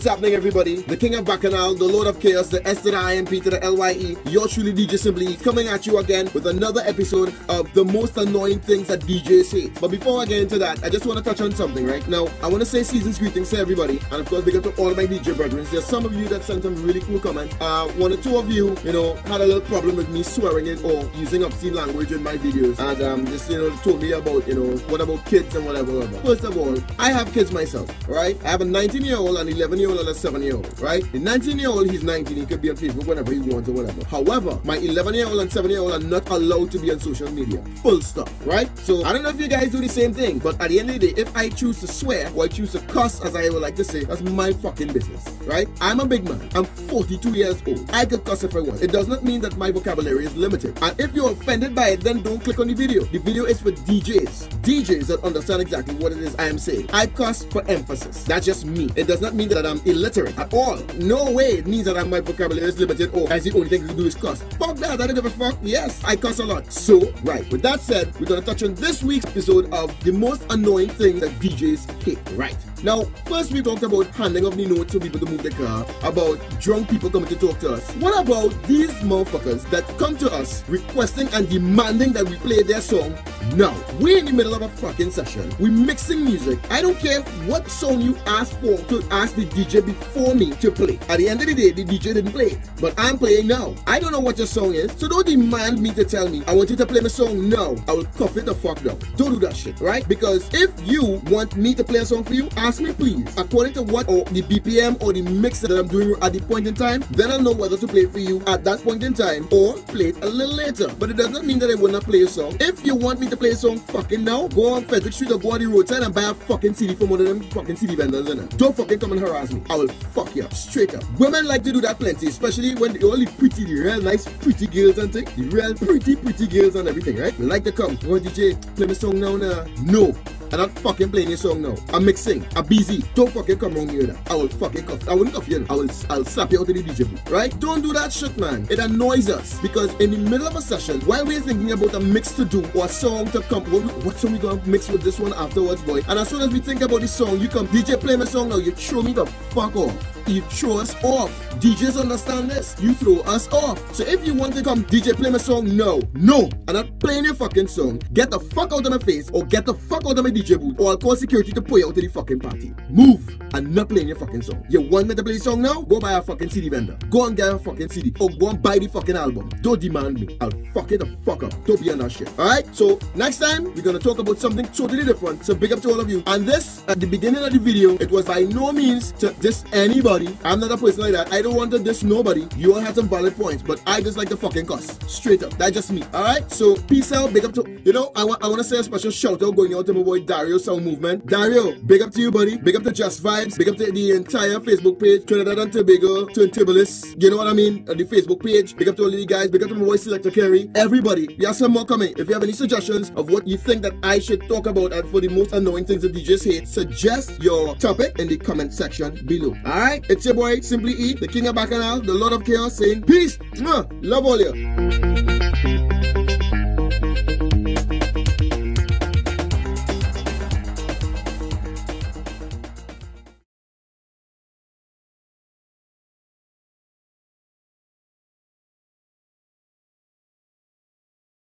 what's happening, everybody? The King of Bacchanal, the Lord of Chaos, the S to the IMP to the LYE, your truly DJ Simply, coming at you again with another episode of the most annoying things that DJs hate. But before I get into that, I just want to touch on something, right? Now, I want to say season's greetings to everybody, and of course, big up to all my DJ brethren. There's some of you that sent some really cool comments. Uh, one or two of you, you know, had a little problem with me swearing it or using obscene language in my videos, and um, just, you know, told me about, you know, what about kids and whatever, whatever. First of all, I have kids myself, right? I have a 19 year old, an 11 year old, and a 7 year old, right? The 19 year old, he's 19, he could be on Facebook whenever he wants or whatever. However, my 11 year old and 7 year old are not allowed to be on social media. Full stop, right? So I don't know if you guys do the same thing, but at the end of the day, if I choose to swear or I choose to cuss, as I would like to say, that's my fucking business, right? I'm a big man. I'm 42 years old. I could cuss if I want. It does not mean that my vocabulary is limited. And if you're offended by it, then don't click on the video. The video is for DJs. DJs that understand exactly what it is I am saying. I cuss for emphasis. That's just me. It does not mean that I'm illiterate at all. No way it means that I'm, my vocabulary is limited or that's the only thing to do is cuss. Fuck that. I don't give a fuck. Yes, I cuss a lot. So, right. With that said, we're gonna touch on this week's episode of the most annoying things that DJs hate. Right. Now, first we talked about handing off the notes to people to move the car, about drunk people coming to talk to us. What about these motherfuckers that come to us requesting and demanding that we play their song now? We're in the middle of a fucking session. We're mixing music. I don't care what song you asked for to ask the DJ before me to play. At the end of the day, the DJ didn't play it, but I'm playing now. I don't know what your song is, so don't demand me to tell me, I want you to play my song now. I will cuff it the fuck down. Don't do that shit, right? Because if you want me to play a song for you, ask me please, according to what or the BPM or the mix that I'm doing at the point in time, then I'll know whether to play for you at that point in time or play it a little later. But it does not mean that I will not play a song. If you want me to play a song fucking now, go on Frederick Street or go on the roadside and buy a fucking CD from one of them fucking CD vendors in it. Don't fucking come and harass me. I will fuck you up straight up. Women like to do that plenty, especially when the only pretty, the real nice pretty girls and things, the real pretty pretty girls and everything, right? They like to come. Oh DJ, play my song now now. No. I'm not fucking playing your song now. I'm mixing. I'm busy. Don't fucking come around here. I will fucking cuff. I won't cuff you. I will I'll slap you out of the DJ booth. Right? Don't do that shit, man. It annoys us because in the middle of a session, while we're thinking about a mix to do or a song to come, what, what song we gonna mix with this one afterwards, boy? And as soon as we think about the song, you come, DJ play my song now. You throw me the fuck off you throw us off. DJs understand this. You throw us off. So if you want to come DJ play my song, no, no, I'm not playing your fucking song. Get the fuck out of my face or get the fuck out of my DJ booth or I'll call security to pull you out of the fucking party. Move. I'm not playing your fucking song. You want me to play song now? Go buy a fucking CD vendor. Go and get a fucking CD or go and buy the fucking album. Don't demand me. I'll fuck it the fuck up. Don't be on that shit. Alright? So next time we're gonna talk about something totally different. So big up to all of you. And this at the beginning of the video, it was by no means to diss anybody. I'm not a person like that. I don't want to diss nobody. You all had some valid points, but I just like to fucking cuss. Straight up. That's just me. Alright? So peace out. Big up to you know, I want I wanna say a special shout out going out to my boy Dario Sound Movement. Dario, big up to you, buddy. Big up to Just Vibes. Big up to the entire Facebook page, Trinidad and Tobago, Turntablism. You know what I mean? On the Facebook page. Big up to all of you guys. Big up to my boy Selector Kerry. Everybody, we have some more coming. If you have any suggestions of what you think that I should talk about and for the most annoying things that DJs hate, suggest your topic in the comment section below. Alright? It's your boy Simply E, the King of Bacchanal, the Lord of Chaos, saying peace. Love all you.